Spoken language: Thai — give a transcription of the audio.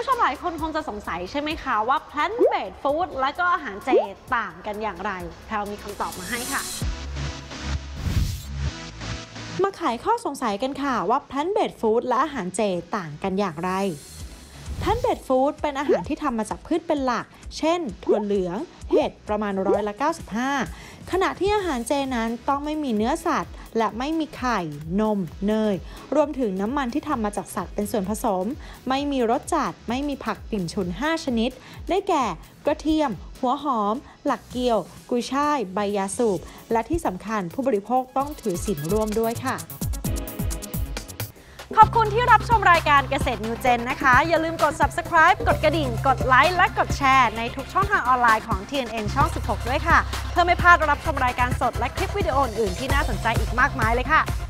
ผู้ชมหลายคนคงจะสงสัยใช่ไหมคะว่า plant based food และก็อาหารเจต่างกันอย่างไรแพลมีคำตอบมาให้ค่ะ มาไขข้อสงสัยกันค่ะว่า plant based food และอาหารเจต่างกันอย่างไร plant based food เป็นอาหารที่ทำมาจากพืชเป็นหลัก เช่นถั่วเหลือง เห็ดประมาณร้อยละ95 ขณะที่อาหารเจนั้นต้องไม่มีเนื้อสัตว์ และไม่มีไข่ นม เนย รวมถึงน้ำมันที่ทำมาจากสัตว์เป็นส่วนผสม ไม่มีรสจัด ไม่มีผักกลิ่นฉุน 5 ชนิด ได้แก่ กระเทียม หัวหอม หลักเกียว กุยช่าย ใบยาสูบ และที่สำคัญผู้บริโภคต้องถือศีลร่วมด้วยค่ะ ขอบคุณที่รับชมรายการเกษตรนิวเจนนะคะ อย่าลืมกด subscribe กดกระดิ่ง กดไลค์และกดแชร์ ในทุกช่องทางออนไลน์ของ TNN ช่อง 16 ด้วยค่ะ เพื่อไม่พลาดรับชมรายการสดและคลิปวิดีโออื่นที่น่าสนใจอีกมากมายเลยค่ะ